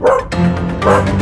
Rump! Rump!